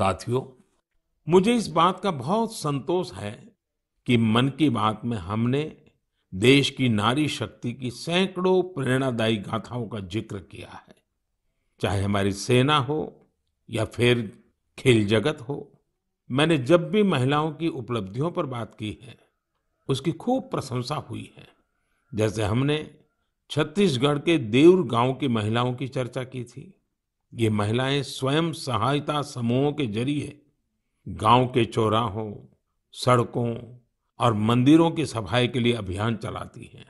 साथियों, मुझे इस बात का बहुत संतोष है कि मन की बात में हमने देश की नारी शक्ति की सैकड़ों प्रेरणादायी गाथाओं का ज़िक्र किया है। चाहे हमारी सेना हो या फिर खेल जगत हो, मैंने जब भी महिलाओं की उपलब्धियों पर बात की है, उसकी खूब प्रशंसा हुई है। जैसे हमने छत्तीसगढ़ के देउर गाँव की महिलाओं की चर्चा की थी। ये महिलाएँ स्वयं सहायता समूहों के ज़रिए गाँव के चौराहों, सड़कों और मंदिरों की सफ़ाई के लिए अभियान चलाती हैं।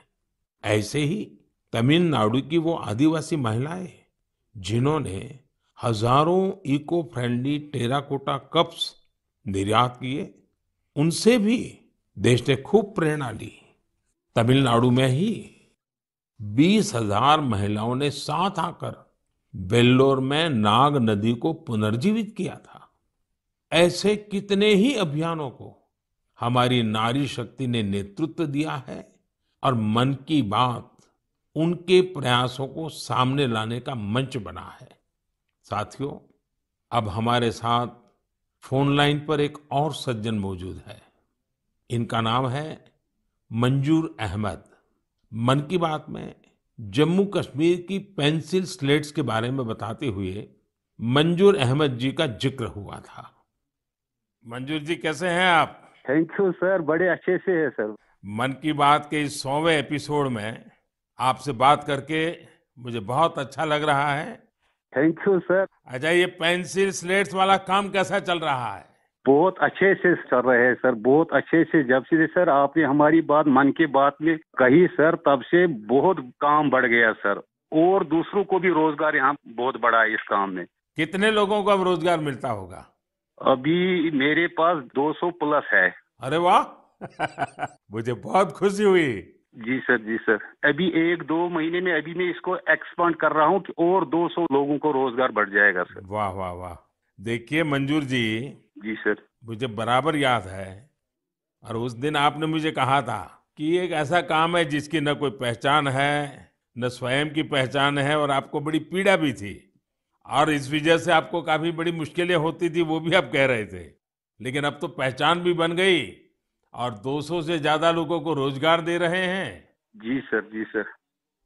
ऐसे ही तमिलनाडु की वो आदिवासी महिलाएँ जिन्होंने हज़ारों इको फ्रेंडली टेराकोटा कप्स निर्यात किए। उनसे भी देश ने खूब प्रेरणा ली। तमिलनाडु में ही बीस हज़ार महिलाओं ने साथ आकर वेल्लोर में नाग नदी को पुनर्जीवित किया था। ऐसे कितने ही अभियानों को हमारी नारी शक्ति ने नेतृत्व दिया है और मन की बात उनके प्रयासों को सामने लाने का मंच बना है। साथियों, अब हमारे साथ फ़ोन लाइन पर एक और सज्जन मौजूद है। इनका नाम है मंजूर अहमद। मन की बात में जम्मू कश्मीर की पेंसिल स्लेट्स के बारे में बताते हुए मंजूर अहमद जी का ज़िक्र हुआ था। मंजूर जी कैसे हैं आप? थैंक यू सर बड़े अच्छे से है सर मन की बात के इस सौवें एपिसोड में आपसे बात करके मुझे बहुत अच्छा लग रहा है। थैंक यू सर अच्छा ये पेंसिल स्लेट्स वाला काम कैसा चल रहा है? बहुत अच्छे से कर रहे हैं सर बहुत अच्छे से। जब से सर आपने हमारी बात मन की बात में कही सर तब से बहुत काम बढ़ गया सर। और दूसरों को भी रोज़गार यहाँ बहुत बड़ा है इस काम में। कितने लोगों को अब रोज़गार मिलता होगा? अभी मेरे पास 200 प्लस है। अरे वाह! मुझे बहुत खुशी हुई। जी सर जी सर। अभी एक दो महीने में अभी मैं इसको एक्सपांड कर रहा हूँ कि और 200 लोगों को रोज़गार बढ़ जाएगा सर। वाह वाह वाह। देखिए मंजूर जी जी सर। मुझे बराबर याद है और उस दिन आपने मुझे कहा था कि एक ऐसा काम है जिसकी न कोई पहचान है न स्वयं की पहचान है और आपको बड़ी पीड़ा भी थी। और इस वजह से आपको काफ़ी बड़ी मुश्किलें होती थी वो भी आप कह रहे थे। लेकिन अब तो पहचान भी बन गई और 200 से ज़्यादा लोगों को रोज़गार दे रहे हैं। जी सर जी सर।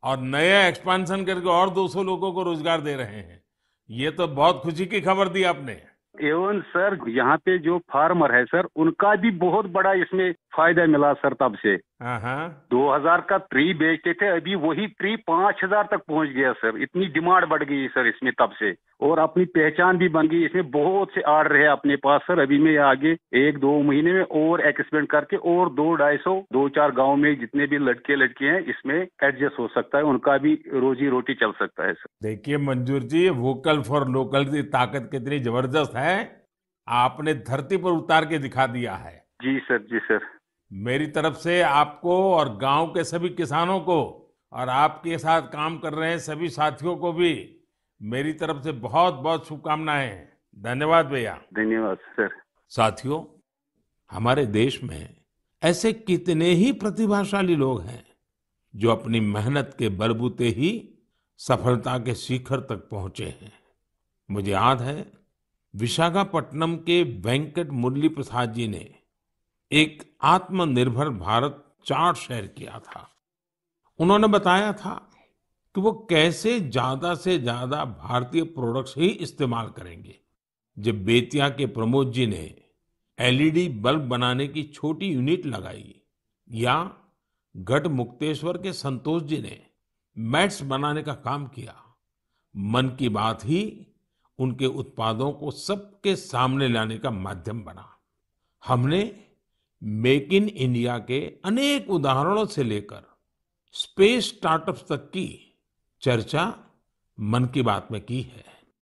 और नया एक्सपांशन करके और 200 लोगों को रोज़गार दे रहे हैं। ये तो बहुत खुशी की खबर दी आपने। एवं सर, यहाँ पे जो फार्मर है सर, उनका भी बहुत बड़ा इसमें फ़ायदा मिला सर तब से। दो हज़ार का ट्री बेचते थे अभी वही ट्री पाँच हज़ार तक पहुँच गया सर। इतनी डिमांड बढ़ गई सर इसमें तब से। और अपनी पहचान भी बन गई इसमें बहुत से आर्डर है अपने पास सर। अभी मैं आगे एक दो महीने में और एक्सपेंड करके और दो ढाई सौ दो चार गाँव में जितने भी लड़के लड़के हैं इसमें एडजस्ट हो सकता है उनका भी रोजी रोटी चल सकता है सर। देखिए मंजूर जी वोकल फॉर लोकल की ताकत कितनी ज़बरदस्त है। आपने धरती पर उतार के दिखा दिया है। जी सर जी सर। मेरी तरफ़ से आपको और गाँव के सभी किसानों को और आपके साथ काम कर रहे हैं सभी साथियों को भी मेरी तरफ़ से बहुत बहुत शुभकामनाएँ। धन्यवाद भैया। धन्यवाद सर। साथियों हमारे देश में ऐसे कितने ही प्रतिभाशाली लोग हैं जो अपनी मेहनत के बलबूते ही सफलता के शिखर तक पहुँचे हैं। मुझे याद है विशाखापट्टनम के वेंकट मुरली प्रसाद जी ने एक आत्मनिर्भर भारत चार्ट शेयर किया था। उन्होंने बताया था कि वो कैसे ज़्यादा से ज़्यादा भारतीय प्रोडक्ट्स ही इस्तेमाल करेंगे। जब बेतिया के प्रमोद जी ने एलईडी बल्ब बनाने की छोटी यूनिट लगाई या गढ़ मुक्तेश्वर के संतोष जी ने मैट्स बनाने का काम किया, मन की बात ही उनके उत्पादों को सबके सामने लाने का माध्यम बना। हमने मेक इन इंडिया के अनेक उदाहरणों से लेकर स्पेस स्टार्टअप्स तक की चर्चा मन की बात में की है।